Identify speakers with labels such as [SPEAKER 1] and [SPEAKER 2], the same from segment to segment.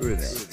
[SPEAKER 1] Rivers,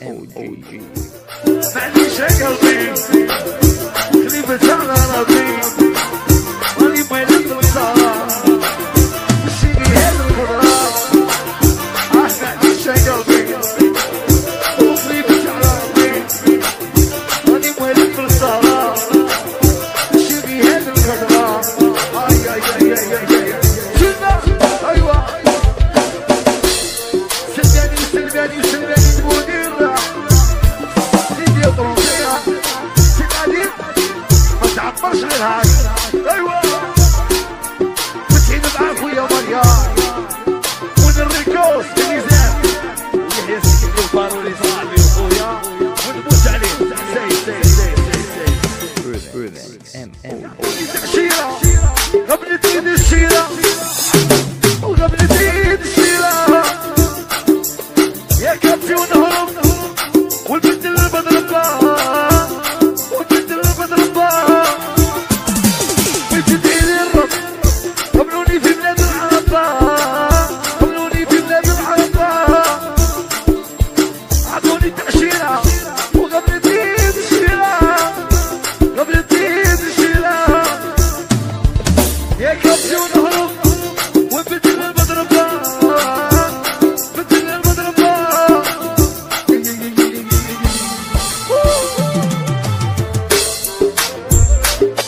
[SPEAKER 2] OG. غادي تعشيرها وغادي تزيد الشيرة غادي يا كابتن ونهرب وبدل المضربة بدل المضربة.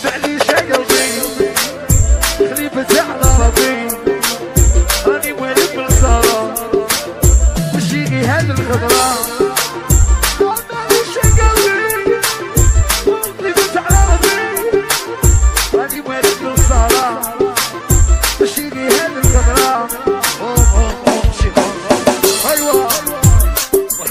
[SPEAKER 2] معليش يا قلبي خلي على ربي راني مالي بالصلاة مشيني هاد الخضرة.